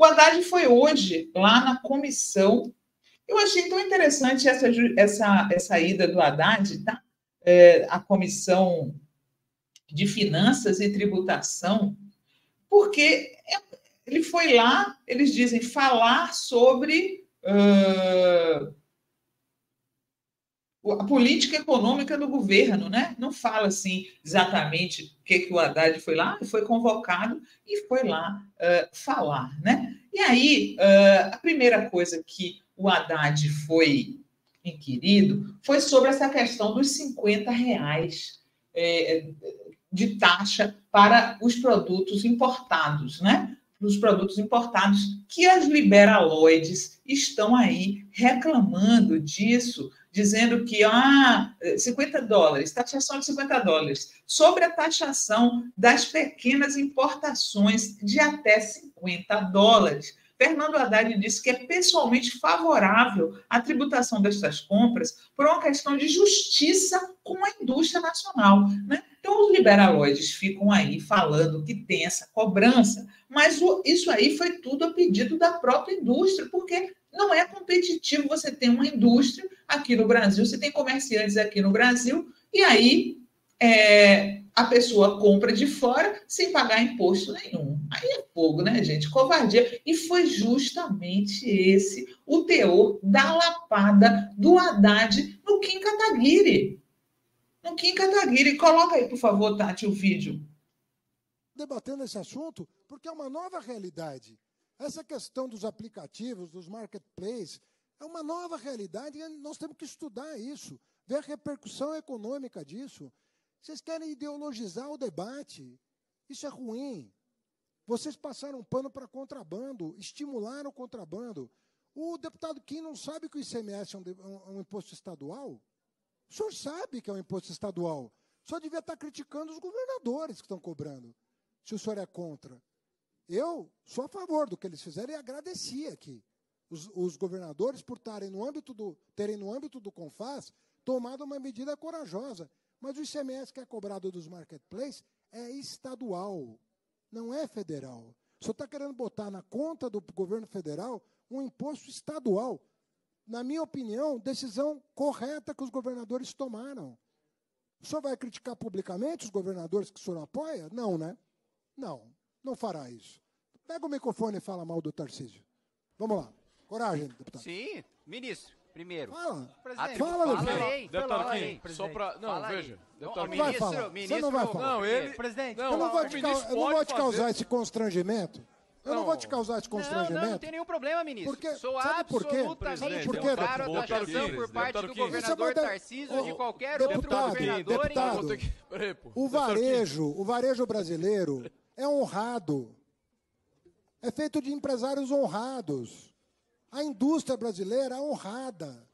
O Haddad foi hoje lá na comissão. Eu achei tão interessante essa, essa, essa ida do Haddad, tá? É, a comissão de finanças e tributação, porque ele foi lá, eles dizem, falar sobre uh, a política econômica do governo, né? Não fala assim exatamente o que, que o Haddad foi lá, foi convocado e foi lá uh, falar, né? E aí, uh, a primeira coisa que o Haddad foi inquirido foi sobre essa questão dos 50 reais é, de taxa para os produtos importados, né? Os produtos importados, que as liberaloides estão aí reclamando disso, dizendo que ah, 50 dólares, taxação de 50 dólares, sobre a taxação das pequenas importações de até 50 dólares. Fernando Haddad disse que é pessoalmente favorável à tributação destas compras por uma questão de justiça com a indústria nacional. Né? Então, os liberaloides ficam aí falando que tem essa cobrança, mas isso aí foi tudo a pedido da própria indústria, porque não é competitivo você ter uma indústria aqui no Brasil, você tem comerciantes aqui no Brasil, e aí é, a pessoa compra de fora sem pagar imposto nenhum. Aí é fogo, né, gente? Covardia. E foi justamente esse o teor da lapada do Haddad no Kim Kataguiri. No Kim Kataguiri. Coloca aí, por favor, Tati, o vídeo. Debatendo esse assunto, porque é uma nova realidade. Essa questão dos aplicativos, dos marketplaces, é uma nova realidade e nós temos que estudar isso, ver a repercussão econômica disso. Vocês querem ideologizar o debate. Isso é ruim. Vocês passaram pano para contrabando, estimularam o contrabando. O deputado Kim não sabe que o ICMS é um, um, um imposto estadual? O senhor sabe que é um imposto estadual. Senhor devia estar criticando os governadores que estão cobrando, se o senhor é contra. Eu sou a favor do que eles fizeram e agradeci aqui. Os, os governadores, por estarem no âmbito do, terem no âmbito do CONFAS, tomado uma medida corajosa. Mas o ICMS que é cobrado dos marketplaces é estadual, não é federal. O senhor está querendo botar na conta do governo federal um imposto estadual. Na minha opinião, decisão correta que os governadores tomaram. O senhor vai criticar publicamente os governadores que o senhor apoia? Não, né? Não não fará isso. Pega o microfone e fala mal do Tarcísio. Vamos lá. Coragem, deputado. Sim, ministro. Primeiro. Fala. Presidente, fala, fala, fala aí. Deputado Kim, só para... Não, Fala veja. Não, Deputado Não vai ministro, falar. Você ministro, não vai falar. Não, ele... Presidente, Não, eu não vou, o te, eu não vou te causar fazer- esse constrangimento. Eu não, Não. vou te causar esse Não, constrangimento. não, não tem nenhum problema, ministro. Porque- Sou sabe por quê? absolutamente Sabe por quê, contrário à deputado? taxação por parte deputado do Kim. governador Você dar- Tarcísio ou de qualquer deputado, outro governador. deputado. O Deputado Kim. varejo, o varejo brasileiro é honrado. É feito de empresários honrados. A indústria brasileira é honrada.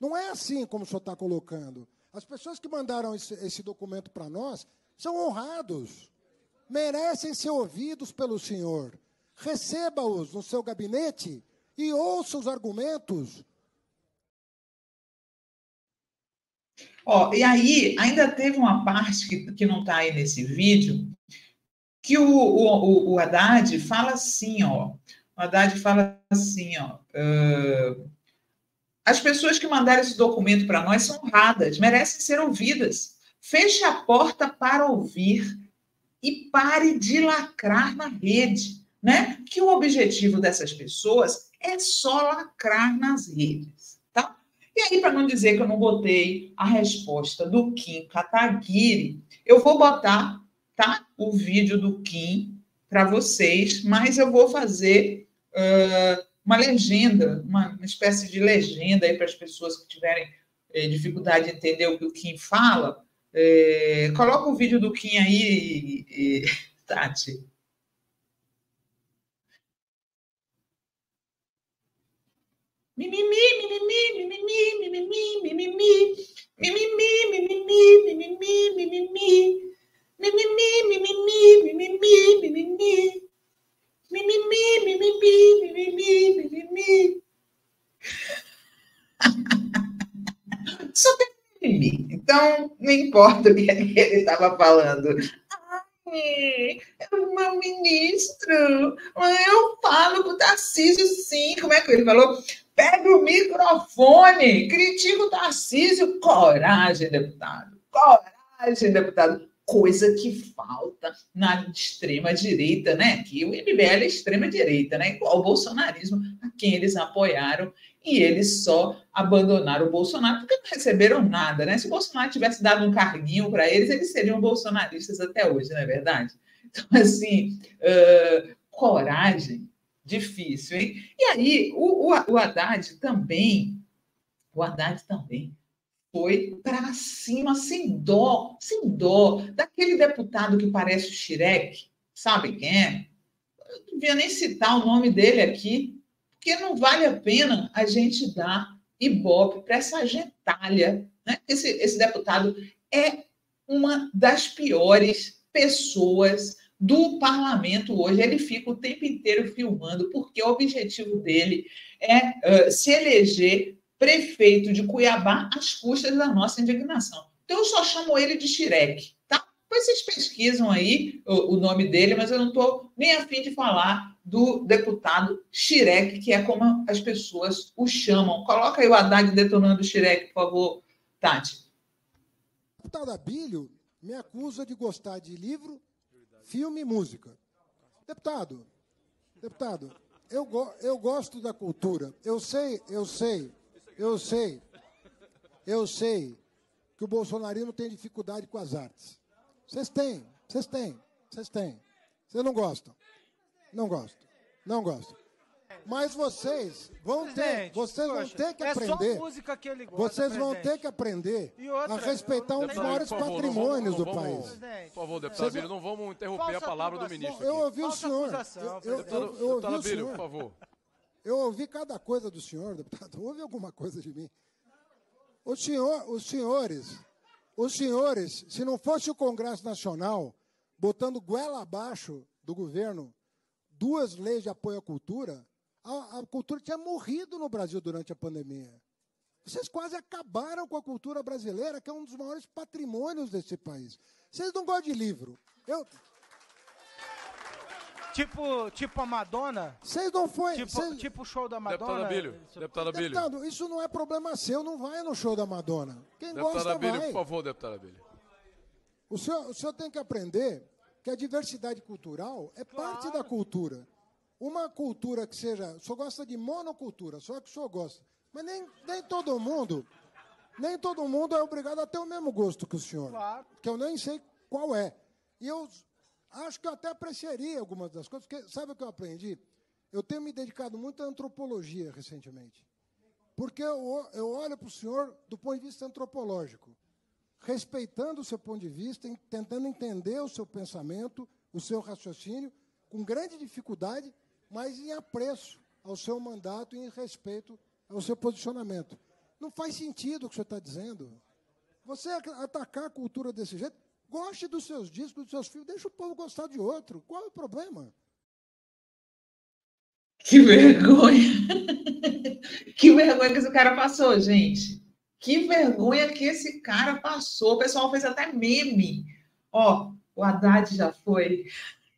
Não é assim como o senhor está colocando. As pessoas que mandaram esse, esse documento para nós são honrados. Merecem ser ouvidos pelo senhor. Receba-os no seu gabinete e ouça os argumentos. Ó, e aí, ainda teve uma parte que, que não está aí nesse vídeo, que o, o, o Haddad fala assim, ó. O Haddad fala assim, ó. Uh, as pessoas que mandaram esse documento para nós são honradas, merecem ser ouvidas. Feche a porta para ouvir e pare de lacrar na rede, né? Que o objetivo dessas pessoas é só lacrar nas redes, tá? E aí, para não dizer que eu não botei a resposta do Kim Kataguiri, eu vou botar, tá? O vídeo do Kim para vocês, mas eu vou fazer uh, uma legenda, uma, uma, espécie de legenda aí para as pessoas que tiverem eh, dificuldade de entender o que o Kim fala. Eh, coloca o vídeo do Kim aí, e, e, Tati. Mimimi, mimimi, mimimi, mimimi, não importa o que ele estava falando. Ai, meu ministro, eu falo Tarcísio, sim. Como é que ele falou? Pega o microfone, critica o Tarcísio. Coragem, deputado. Coragem, deputado. Coisa que falta na extrema-direita, né? Que o MBL é extrema-direita, né? Igual o bolsonarismo, a quem eles apoiaram e eles só abandonaram o Bolsonaro porque não receberam nada, né? Se o Bolsonaro tivesse dado um carguinho para eles, eles seriam bolsonaristas até hoje, não é verdade? Então, assim, uh, coragem, difícil, hein? E aí, o, o, o Haddad também, o Haddad também foi para cima, sem dó, sem dó, daquele deputado que parece o Xirek, sabe quem é? Eu não devia nem citar o nome dele aqui, porque não vale a pena a gente dar ibope para essa gentalha. Né? Esse, esse deputado é uma das piores pessoas do parlamento hoje. Ele fica o tempo inteiro filmando, porque o objetivo dele é uh, se eleger prefeito de Cuiabá às custas da nossa indignação. Então, eu só chamo ele de Xirek, tá? Depois vocês pesquisam aí o, o nome dele, mas eu não estou nem afim de falar do deputado Xirek, que é como as pessoas o chamam. Coloca aí o Haddad detonando o Xirek, por favor, Tati. O deputado Abílio me acusa de gostar de livro, filme e música. Deputado, deputado, eu, go eu gosto da cultura. Eu sei, eu sei, eu sei, eu sei que o bolsonarismo tem dificuldade com as artes. Vocês têm, vocês têm, vocês têm. Vocês não gostam. Não gosto. Não gosto. Mas vocês vão ter, vocês vão ter que aprender. É música que ele gosta, vocês vão ter que aprender a respeitar um dos maiores patrimônios do país. Por favor, deputado Abílio, não vamos interromper a palavra do ministro. Eu ouvi o senhor. Eu, eu, ouvi o senhor. por favor. Eu ouvi cada coisa do senhor, deputado. Ouve alguma coisa de mim. O senhor, os senhores, os senhores, se não fosse o Congresso Nacional botando goela abaixo do governo duas leis de apoio à cultura, a, a, cultura tinha morrido no Brasil durante a pandemia. Vocês quase acabaram com a cultura brasileira, que é um dos maiores patrimônios desse país. Vocês não gostam de livro. Eu... Tipo, tipo a Madonna? Vocês não foi. Tipo, cês... tipo o show da Madonna? Deputado Abílio. Deputado Abílio. Deputado, isso não é problema seu, não vai no show da Madonna. Quem deputado gosta Abílio, vai. por favor, deputado Abílio. O senhor, o senhor tem que aprender que a diversidade cultural é claro. parte da cultura. Uma cultura que seja. O senhor gosta de monocultura, só que o senhor gosta. Mas nem, nem todo mundo. Nem todo mundo é obrigado a ter o mesmo gosto que o senhor. Claro. Que eu nem sei qual é. E eu acho que eu até apreciaria algumas das coisas, porque sabe o que eu aprendi? Eu tenho me dedicado muito à antropologia recentemente. Porque eu, eu olho para o senhor do ponto de vista antropológico respeitando o seu ponto de vista, tentando entender o seu pensamento, o seu raciocínio, com grande dificuldade, mas em apreço ao seu mandato e em respeito ao seu posicionamento. Não faz sentido o que o senhor está dizendo. Você atacar a cultura desse jeito, goste dos seus discos, dos seus filhos, deixa o povo gostar de outro. Qual é o problema? Que vergonha! que vergonha que esse cara passou, gente. Que vergonha que esse cara passou. O pessoal fez até meme. Ó, o Haddad já foi.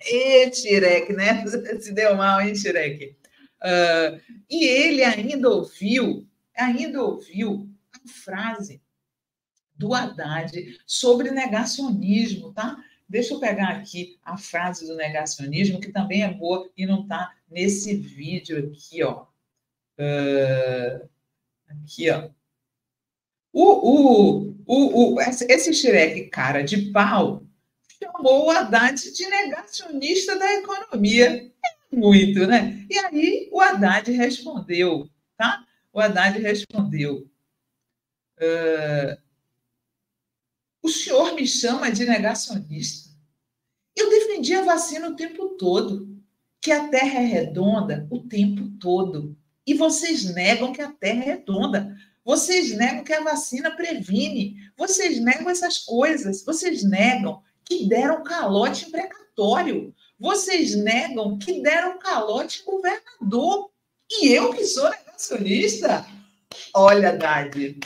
E Tirek, né? Se deu mal, hein, Tirek? Uh, e ele ainda ouviu, ainda ouviu a frase do Haddad sobre negacionismo, tá? Deixa eu pegar aqui a frase do negacionismo, que também é boa e não está nesse vídeo aqui, ó. Uh, aqui, ó. O, o, o, o, esse xereque cara de pau chamou o Haddad de negacionista da economia. É muito, né? E aí o Haddad respondeu, tá? O Haddad respondeu. Uh, o senhor me chama de negacionista. Eu defendi a vacina o tempo todo, que a Terra é redonda o tempo todo. E vocês negam que a Terra é redonda. Vocês negam que a vacina previne. Vocês negam essas coisas. Vocês negam que deram calote em precatório. Vocês negam que deram calote em governador. E eu que sou negacionista? Olha, Haddad,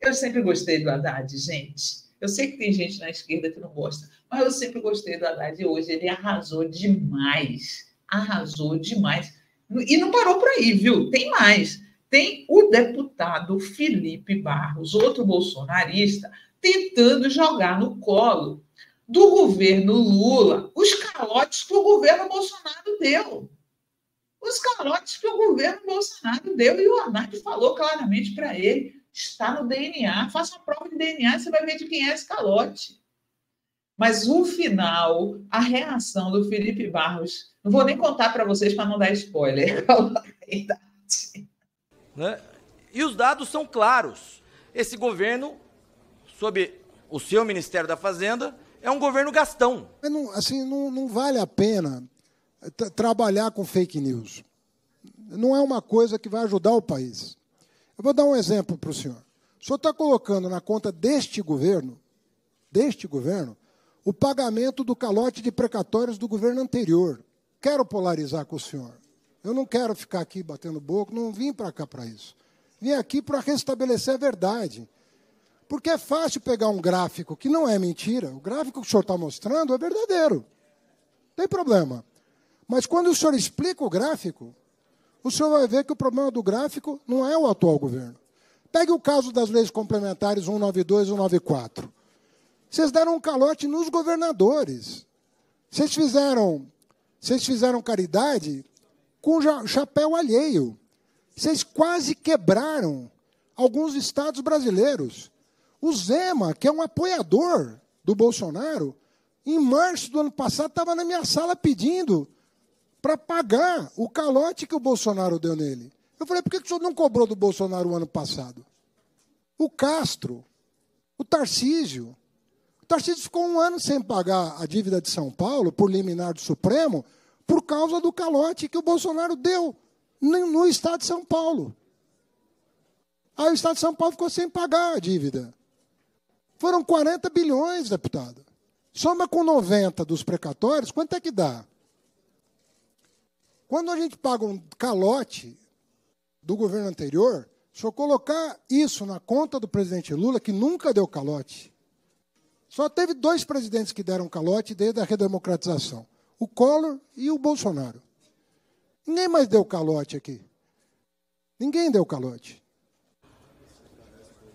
eu sempre gostei do Haddad, gente. Eu sei que tem gente na esquerda que não gosta, mas eu sempre gostei do Haddad e hoje ele arrasou demais. Arrasou demais. E não parou por aí, viu? Tem mais. Tem o deputado Felipe Barros, outro bolsonarista, tentando jogar no colo do governo Lula os calotes que o governo Bolsonaro deu. Os calotes que o governo Bolsonaro deu. E o Haddad falou claramente para ele: está no DNA, faça uma prova de DNA você vai ver de quem é esse calote. Mas o final, a reação do Felipe Barros, não vou nem contar para vocês para não dar spoiler. né? E os dados são claros. Esse governo, sob o seu Ministério da Fazenda, é um governo gastão. Não, assim, não, não vale a pena trabalhar com fake news. Não é uma coisa que vai ajudar o país. Eu vou dar um exemplo para o senhor. O senhor está colocando na conta deste governo, deste governo, o pagamento do calote de precatórios do governo anterior. Quero polarizar com o senhor. Eu não quero ficar aqui batendo boca, não vim para cá para isso. Vim aqui para restabelecer a verdade. Porque é fácil pegar um gráfico que não é mentira, o gráfico que o senhor está mostrando é verdadeiro. Não tem problema. Mas quando o senhor explica o gráfico, o senhor vai ver que o problema do gráfico não é o atual governo. Pegue o caso das leis complementares 192 e 194. Vocês deram um calote nos governadores. Vocês fizeram, vocês fizeram caridade com chapéu alheio. Vocês quase quebraram alguns estados brasileiros. O Zema, que é um apoiador do Bolsonaro, em março do ano passado estava na minha sala pedindo para pagar o calote que o Bolsonaro deu nele. Eu falei, por que o senhor não cobrou do Bolsonaro o ano passado? O Castro, o Tarcísio. O Tarcísio ficou um ano sem pagar a dívida de São Paulo, por liminar do Supremo, por causa do calote que o Bolsonaro deu no Estado de São Paulo. Aí o Estado de São Paulo ficou sem pagar a dívida. Foram 40 bilhões, deputado. Soma com 90 dos precatórios, quanto é que dá? Quando a gente paga um calote do governo anterior, se eu colocar isso na conta do presidente Lula, que nunca deu calote, só teve dois presidentes que deram calote desde a redemocratização: o Collor e o Bolsonaro. Ninguém mais deu calote aqui. Ninguém deu calote.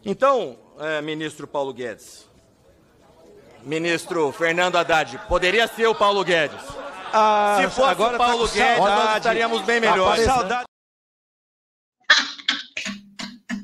Então, é, ministro Paulo Guedes, ministro Fernando Haddad, poderia ser o Paulo Guedes. Ah, Se fosse agora o tá Paulo tá Guedes, nós estaríamos bem melhores. Saudade.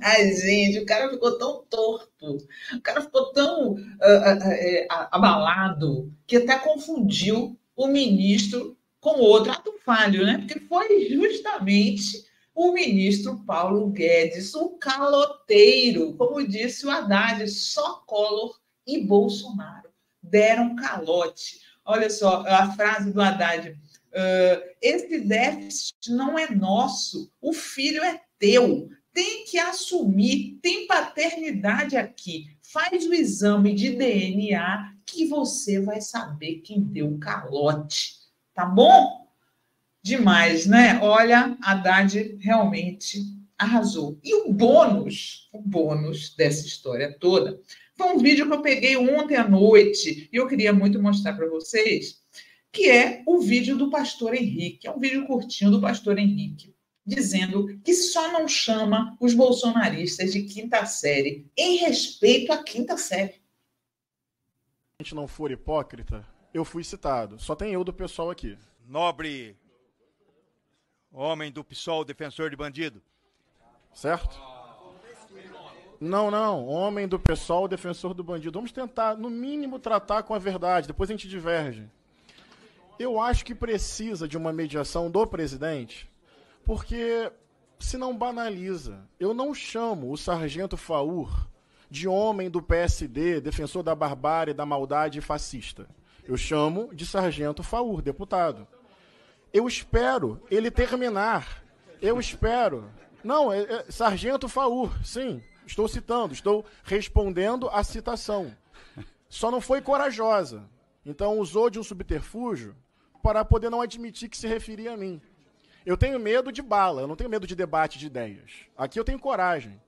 Ai, gente, o cara ficou tão torto, o cara ficou tão uh, uh, uh, abalado que até confundiu o ministro com outro ato falho, né? Porque foi justamente o ministro Paulo Guedes, o caloteiro, como disse o Haddad, só Collor e Bolsonaro deram calote. Olha só a frase do Haddad: uh, esse déficit não é nosso, o filho é teu. Tem que assumir, tem paternidade aqui. Faz o exame de DNA que você vai saber quem deu o calote. Tá bom? Demais, né? Olha, Haddad realmente arrasou. E o bônus, o bônus dessa história toda, foi um vídeo que eu peguei ontem à noite e eu queria muito mostrar para vocês, que é o vídeo do pastor Henrique. É um vídeo curtinho do pastor Henrique, dizendo que só não chama os bolsonaristas de quinta série em respeito à quinta série. A gente não for hipócrita, eu fui citado. Só tem eu do pessoal aqui. Nobre homem do PSOL, defensor de bandido. Certo? Não, não. Homem do pessoal, defensor do bandido. Vamos tentar, no mínimo, tratar com a verdade. Depois a gente diverge. Eu acho que precisa de uma mediação do presidente, porque se não banaliza. Eu não chamo o sargento Faur de homem do PSD, defensor da barbárie, da maldade fascista. Eu chamo de sargento Faur, deputado. Eu espero ele terminar. Eu espero. Não, é, é sargento Faur, sim. Estou citando, estou respondendo à citação. Só não foi corajosa. Então usou de um subterfúgio para poder não admitir que se referia a mim. Eu tenho medo de bala, eu não tenho medo de debate de ideias. Aqui eu tenho coragem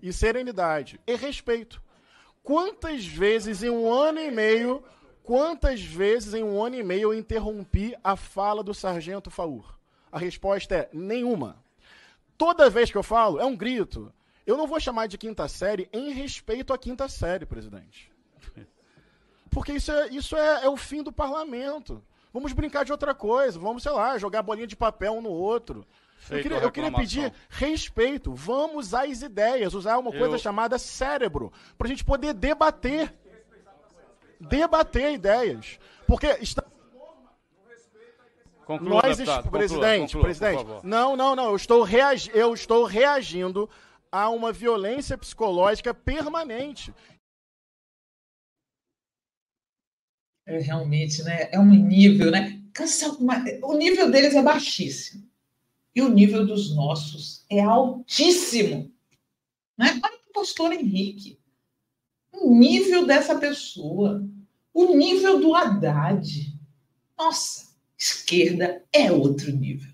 e serenidade e respeito. Quantas vezes em um ano e meio, quantas vezes em um ano e meio eu interrompi a fala do sargento Faur? A resposta é nenhuma. Toda vez que eu falo, é um grito. Eu não vou chamar de quinta série em respeito à quinta série, presidente. Porque isso é, isso é, é o fim do parlamento. Vamos brincar de outra coisa. Vamos, sei lá, jogar bolinha de papel um no outro. Eu queria, eu queria, pedir respeito. Vamos às ideias, usar uma coisa eu... chamada cérebro, para a gente poder debater. Debater ideias. Porque está... Conclua, Nós, deputado, presidente, conclua, presidente. Não, não, não. Eu estou, reagi... eu estou reagindo a uma violência psicológica permanente. É, realmente, né? É um nível, né? O nível deles é baixíssimo. E o nível dos nossos é altíssimo. Né? Olha o pastor Henrique. O nível dessa pessoa. O nível do Haddad. Nossa, esquerda é outro nível.